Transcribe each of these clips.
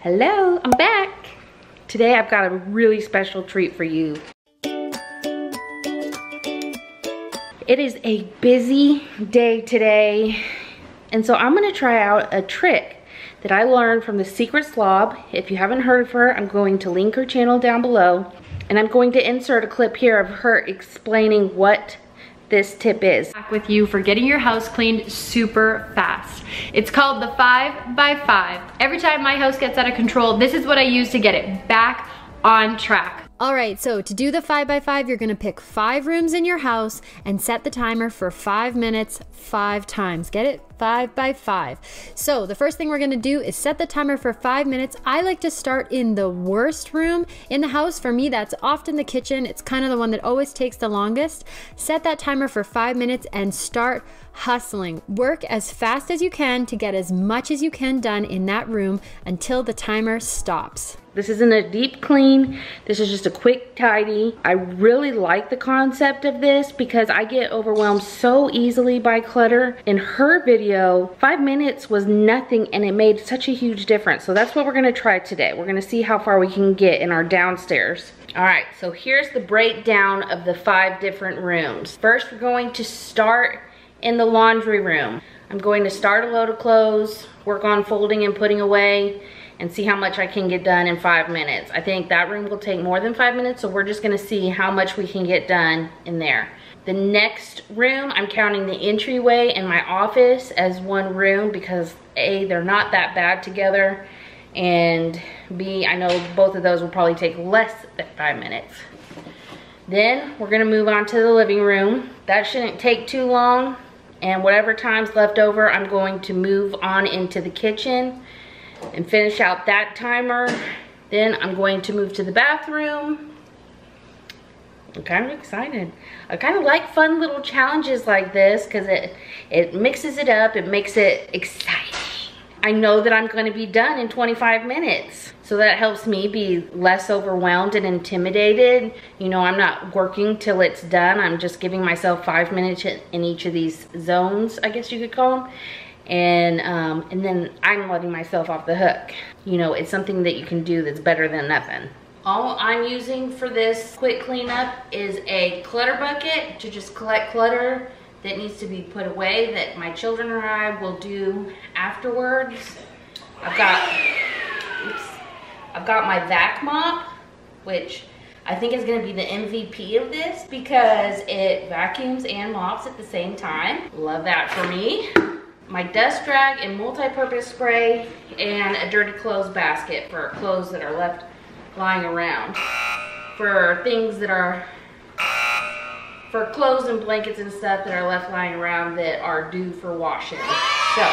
Hello, I'm back. Today I've got a really special treat for you. It is a busy day today, and so I'm gonna try out a trick that I learned from the Secret Slob. If you haven't heard of her, I'm going to link her channel down below, and I'm going to insert a clip here of her explaining what this tip is. Back with you for getting your house cleaned super fast. It's called the five by five. Every time my house gets out of control, this is what I use to get it back on track. All right, so to do the 5x5, you're gonna pick five rooms in your house and set the timer for five minutes, five times. Get it? Five by five. So the first thing we're gonna do is set the timer for five minutes. I like to start in the worst room in the house. For me, that's often the kitchen. It's kind of the one that always takes the longest. Set that timer for five minutes and start hustling. Work as fast as you can to get as much as you can done in that room until the timer stops. This isn't a deep clean. This is just a quick tidy. I really like the concept of this because I get overwhelmed so easily by clutter. In her video, five minutes was nothing and it made such a huge difference. So that's what we're gonna try today. We're gonna see how far we can get in our downstairs. All right, so here's the breakdown of the five different rooms. First, we're going to start in the laundry room. I'm going to start a load of clothes, work on folding and putting away, and see how much I can get done in five minutes. I think that room will take more than five minutes, so we're just gonna see how much we can get done in there. The next room, I'm counting the entryway and my office as one room because A, they're not that bad together, and B, I know both of those will probably take less than five minutes. Then we're gonna move on to the living room. That shouldn't take too long, and whatever time's left over, I'm going to move on into the kitchen and finish out that timer. Then I'm going to move to the bathroom. I'm kind of excited. I kind of like fun little challenges like this because it, it mixes it up. It makes it exciting. I know that I'm going to be done in 25 minutes. So that helps me be less overwhelmed and intimidated. You know, I'm not working till it's done. I'm just giving myself five minutes in each of these zones, I guess you could call them and um, and then I'm letting myself off the hook. You know, it's something that you can do that's better than nothing. All I'm using for this quick cleanup is a clutter bucket to just collect clutter that needs to be put away that my children and I will do afterwards. I've got, oops, I've got my vac mop, which I think is gonna be the MVP of this because it vacuums and mops at the same time. Love that for me my dust rag and multi-purpose spray and a dirty clothes basket for clothes that are left lying around. For things that are, for clothes and blankets and stuff that are left lying around that are due for washing. So.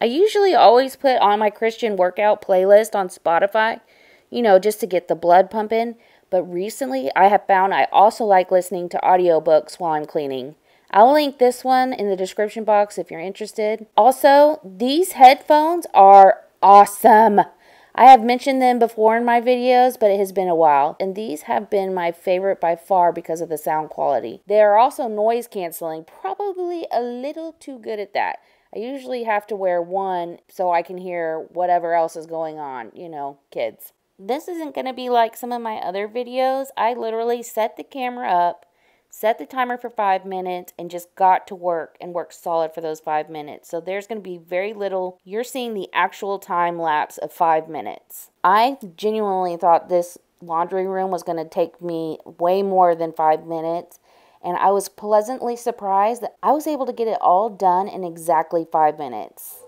I usually always put on my Christian workout playlist on Spotify, you know, just to get the blood pumping. But recently I have found I also like listening to audiobooks while I'm cleaning. I'll link this one in the description box if you're interested. Also, these headphones are awesome. I have mentioned them before in my videos, but it has been a while, and these have been my favorite by far because of the sound quality. They are also noise canceling, probably a little too good at that. I usually have to wear one so I can hear whatever else is going on, you know, kids. This isn't going to be like some of my other videos. I literally set the camera up, set the timer for five minutes and just got to work and worked solid for those five minutes. So there's going to be very little, you're seeing the actual time lapse of five minutes. I genuinely thought this laundry room was going to take me way more than five minutes. And I was pleasantly surprised that I was able to get it all done in exactly five minutes.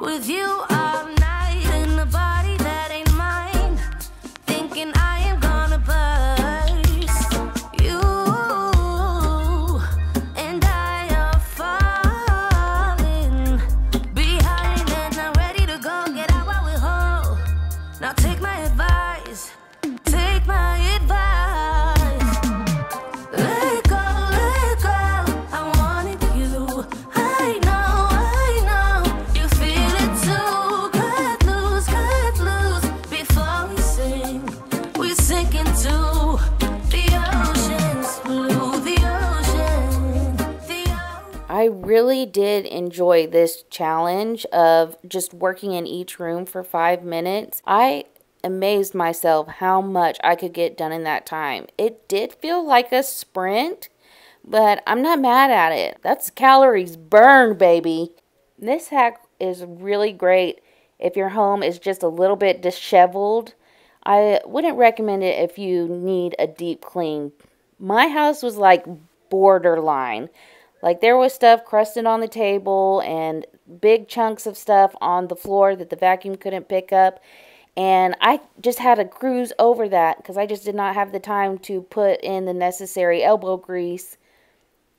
With you did enjoy this challenge of just working in each room for five minutes. I amazed myself how much I could get done in that time. It did feel like a sprint, but I'm not mad at it. That's calories burned, baby. This hack is really great if your home is just a little bit disheveled. I wouldn't recommend it if you need a deep clean. My house was like borderline. Like there was stuff crusted on the table and big chunks of stuff on the floor that the vacuum couldn't pick up. And I just had to cruise over that because I just did not have the time to put in the necessary elbow grease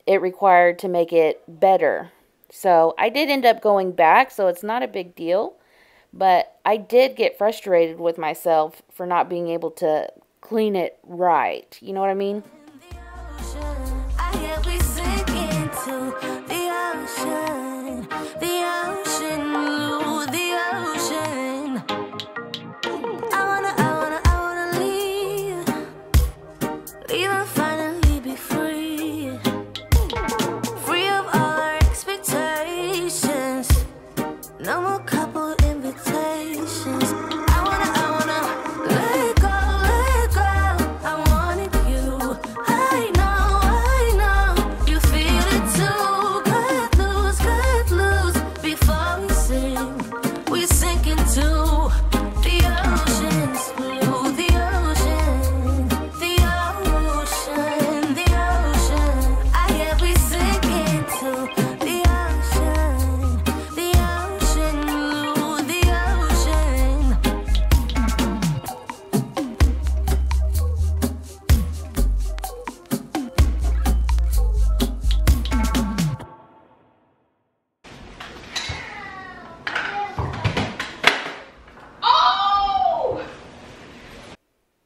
it required to make it better. So I did end up going back, so it's not a big deal. But I did get frustrated with myself for not being able to clean it right. You know what I mean?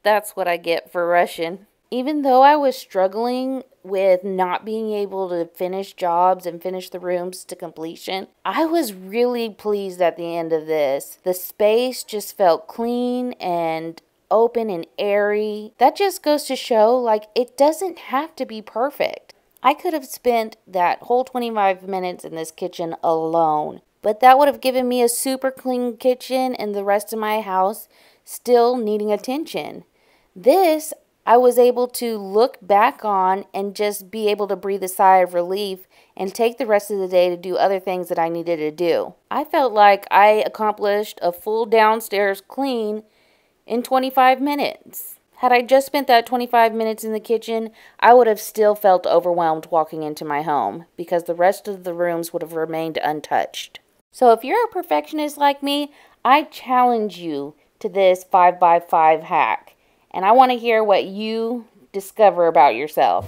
That's what I get for rushing. Even though I was struggling with not being able to finish jobs and finish the rooms to completion, I was really pleased at the end of this. The space just felt clean and open and airy. That just goes to show like it doesn't have to be perfect. I could have spent that whole 25 minutes in this kitchen alone, but that would have given me a super clean kitchen and the rest of my house still needing attention. This, I was able to look back on and just be able to breathe a sigh of relief and take the rest of the day to do other things that I needed to do. I felt like I accomplished a full downstairs clean in 25 minutes. Had I just spent that 25 minutes in the kitchen, I would have still felt overwhelmed walking into my home because the rest of the rooms would have remained untouched. So if you're a perfectionist like me, I challenge you to this 5x5 hack. And I want to hear what you discover about yourself.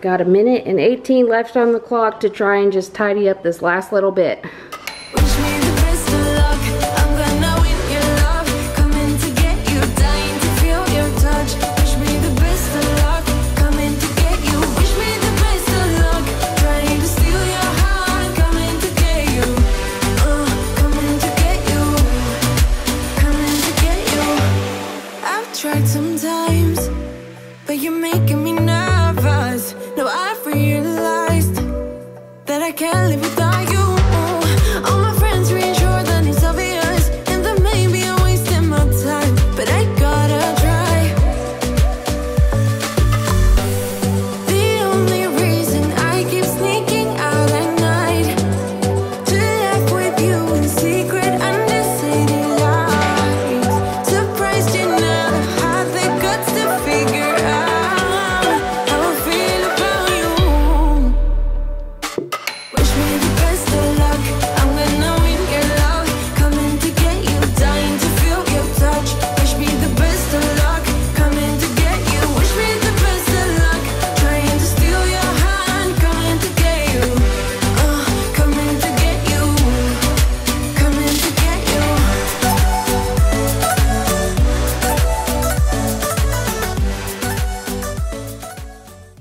Got a minute and 18 left on the clock to try and just tidy up this last little bit.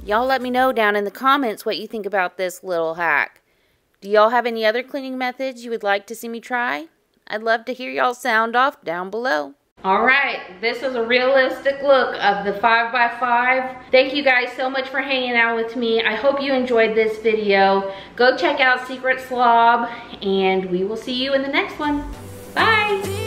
Y'all let me know down in the comments what you think about this little hack. Do y'all have any other cleaning methods you would like to see me try? I'd love to hear y'all sound off down below. All right, this is a realistic look of the 5x5. Thank you guys so much for hanging out with me. I hope you enjoyed this video. Go check out Secret Slob, and we will see you in the next one. Bye.